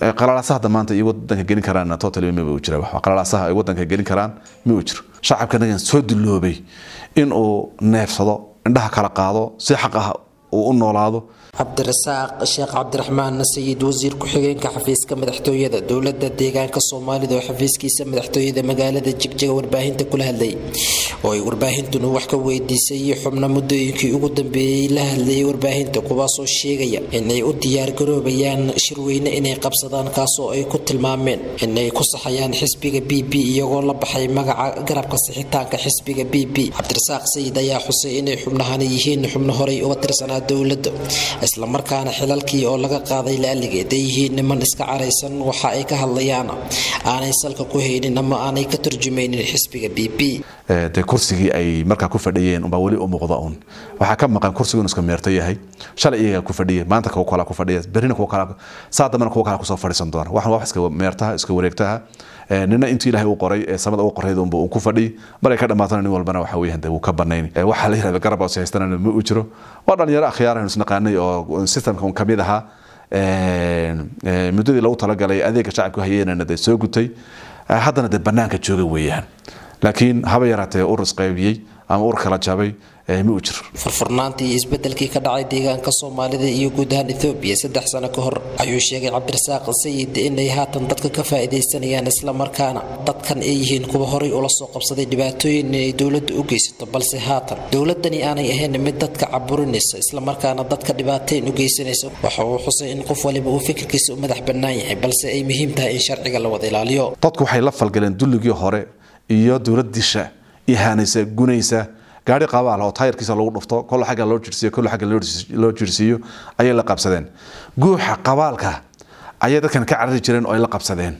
qalaalaasaha maanta iyo wadanka gelin karaan totally ma jira qalaalaasaha ay wadanka gelin karaan ma jiro shacabka nagan soo duloobay in uu neefsado indhaha kala qaado si xaq ah uu u noolaado. Cabdirasaaq sheekh cabdiraxmaan sayid wasiir ku-xigeenka xafiiska madaxtooyada dowladda deegaanka soomaalida oo xafiiskiisa madaxtooyada magaalada jigjiga warbaahinta kula hadlay oo ay warbaahintunu wax ka weydiisay xubno muddooyinkii ugu dambeeyey la hadlayay warbaahinta kuwaasoo sheegaya inay u diyaargaroobayaan shirweyne inay qabsadaan kaasoo ay ku tilmaameen inay ku saxayaan xisbiga b b iyagoo la baxay magaca garabka sixitaanka xisbiga b b. Cabdirasaaq sayid ayaa xusay inay xubnahani yihiin xubno horey uga tirsanaa dowladda islamarkaana xilalkii oo laga qaaday laaligeed ay yihiin niman iska caraysan waxa ay ka hadlayaan aanay salka ku haynin ama aanay ka turjumaynin xisbiga b b. Dee kursigii ay markaa ku fadhiyeen unbaa weli u muuqda un waxaa ka maqan kursigu inuu iska meerto yahay. Shalay ku fadhiya maanta kuwa kala ku fadhiya berrina kuwa kala saa dambena kuwa kala ku soo fadhiisan doona. Waxan wax iska meertaha iska wareegtaha nina intii ilaahay uu qoray ee samada uu qoray unba uu ku fadhiy maray ka dhamaatana nin walbana waxa weeyaan dee wuu ka banayn waxaa la yihahda garab hoose haystana ma uu jiro. Waa dhalinyaro akhyaar aynu isnaqaanay oo systemka un ka mid ahaa. Muddadii lagu talagalay adeega shacabku hayeenana dee soo gutay. Haddana dee banaanka jooga weeyaan. Laakiin haba yaraatee ur isqaybiyey ama ur kala jabay ma uu jiro furfurnaantii iyo isbedelkii ka dhacay deegaanka soomaalida iyo guud ahaan ethoobiya saddex sano ka hor ayuu sheegay cabdirasaaq sayid inay haatan dadka ka faa'iidaysanayaan islamarkaana dadkan ay yihiin kuwa horay ula soo qabsaday dhibaatooyin inay dowladda u geysato balse haatan dowladani aanay ahayn mid dadka caburinaysa islamarkaana dadka dhibaateyn u geysanaysa waxa uu xusay in qof waliba uu fikirkiisa u madax bannaan yahay balse ay muhiim tahay in sharciga la wada ilaaliyo. Dadku waxay la falgaleen dulligii hore iyo dowlad disha ihaanaysa gunaysa gaari qabaal oo taayirkiisa lagu dhufto kol xagga loo jirsiiyo kol xagga loo jirsiiyo ayay la qabsadeen. Guuxa qabaalka ayay dadkan ka carari jireen oo ay la qabsadeen.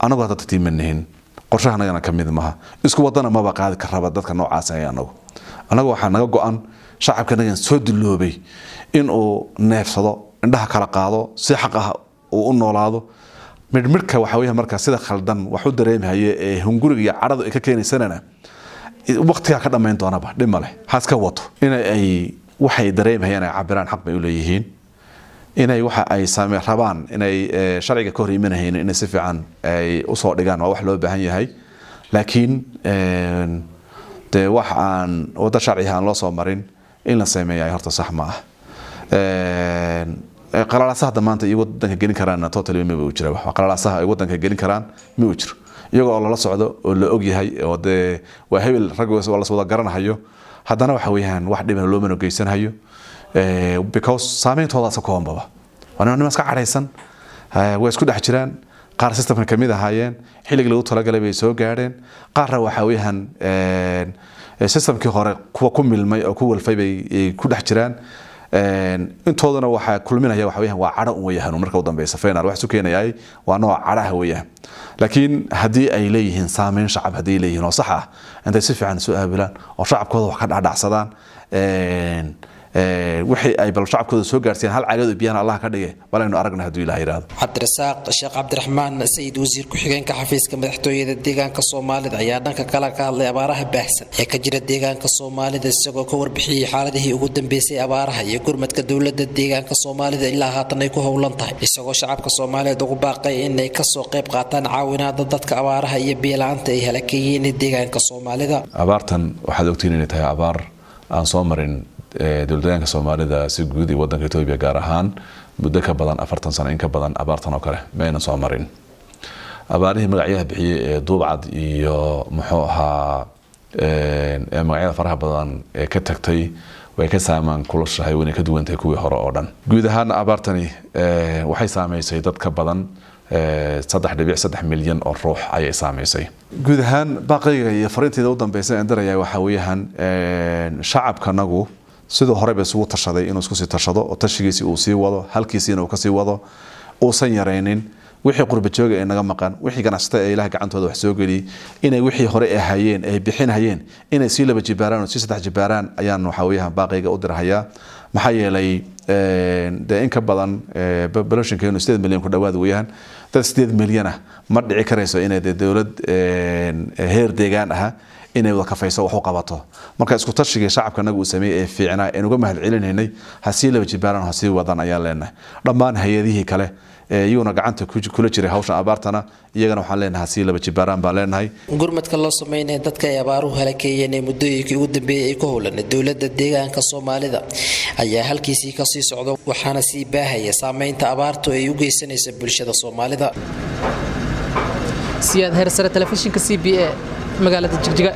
Anagu hadda tatiimanihin qorshahanagana ka mid maha. Isku wadana maba qaadi ka dadka noocaas anagu anagu waxaa naga go-an shacabka nagan soo duloobay in uu neefsado indhaha kala qaado si xaq ah uu u noolaado. Midhmidhka waxa weya markaa sida khaldan wax u dareemhaye ee hunguriga iyo cadhadu ay ka keenaysanana waqtigaa ka dhammayn doonaba dhib maleh haska wato. Ina ay waxay dareemhayeen ay cabiraan xaq bay u leeyihiin. Inay waxa ay same rabaan inay sharciga ka hor imanahaynin inay si fiican ay u soo dhigaan waa wax loo baahan yahay. Laakiin dee wax aan waddo sharciga aan loo soo marin in la sameeya horta sax ma ah. Qalaalaasaha maanta iyo wadanka gelin karaan totally ma uu jira qalaalaasaha ay wadanka gelin karaan ma uu jiro iyagoo oo lala socdo oo la og yahay oo dee waa hebel rag waa las wada garanahayo haddana waxa weeyaan wax dhibana loomana geysanhayo because saameyntoodaasa koobanbaba waa iska cadhaysan way isku dhex jiraan qaar systemka ka mid ahaayeen xilligii lagu talagalay bay soo gaadheen qaarna waxa weeyaan systemkii hore kuwa ku milmay oo ku walfay bay ku dhex jiraan intoodana waxaa kulminaya waxa waa cadho un weeyaan marka u dambeysa fenar. Wax isu keenayay waa nooc cadhaha weeyaan laakiin haddii ay leeyihiin saameyn shacab haddii leeyihiin oo sax ah intay si fiican isu aabilaan oo shacabkooda wax ka dhacdhacsadaan wixii ay bal shacabkooda soo gaarsiiyaan hal cagad biyana allah ka dhige balaynu aragna hadduu ilaah yidhaahdo. Cabdirasaaq sheekh cabdiraxmaan sayid wasiir ku-xigeenka xafiiska madaxtooyada deegaanka soomaalida ayaa dhanka kale ka hadlay abaaraha baahsan ee ka jira deegaanka soomaalida isagoo ka warbixiyey xaaladihii ugu dambeysay abaaraha iyo gurmadka dowladda deegaanka soomaalida ilaa haatan ay ku howlan tahay. Isagoo shacabka soomaaliyeed ugu baaqay inay ka soo qayb qaataan caawinaada dadka abaaraha iyo biyo-la-aanta ay halakeeyeen deegaanka soomaalida. Abaartan waxaad ogtiin inay tahay abaar aan soo marin dowladdeegaanka soomaalida si guud iyo wadanka etoobiya gaar ahaan muddo ka badan afartan sano in ka badan abaartan oo kale maynan soo marin. Abaarihii magacyaha bixiyey ee duubcad iyo muxuu ahaa magacyada faraha badan ee ka tagtay way ka saamaan kulashahay wayna ka duwantahay kuwii hore oo dhan. Guud ahaan abaartani waxay saameysay dad ka badan saddex dhibic saddex milyan oo ruux ayay saamaysay. Guud ahaan baaqayga iyo fariinteeda u dambeysa aan daraya waxaa weeyaan shacabkanagu siduu horeyba isugu tashaday inuu isku sii tashado oo tashigiisii uu sii wado halkiisiina uu ka sii wado uusan yaraynin. Wixii qurba jooga ee naga maqan wixii ganacsata ee ilaah gacantooda wax soo geliyay inay wixii hore ay hayeen ay bixinhayeen inay sii laba jibaaraan oo sii saddex jibaaraan ayaan waxaa weeyaan baaqayga u dirhayaa. Maxaa yeelay dee in badan baloshinkeenu sideed milyan ku dhawaad weeyaan. Dad sideed milyan ah ma dhici karayso inay dee dowlad heer deegaan aha inay wada kafayso wax u qabato. Marka isku tashigii shacabka anagu uu sameeyey ee fiicnaa aan uga mahad celinaynay ha sii laba jibaaraan ha sii wadan ayaan leenahay. Dhammaan hay'adihii kale iyaguna gacanta kula jiray hawshan abaartana iyagana waxaan leenahay sii laba jibaaraan baan leenahay. Gurmadka loo sameynaya dadka ay abaaruhu halakeeyeen ee muddooyinkii ugu dambeeyey ay ku howlan dowladda deegaanka soomaalida ayaa halkiisii ka sii socda waxaana sii baahaya saameynta abaartu ay u geysanaysa bulshada soomaalida magaalada jigjiga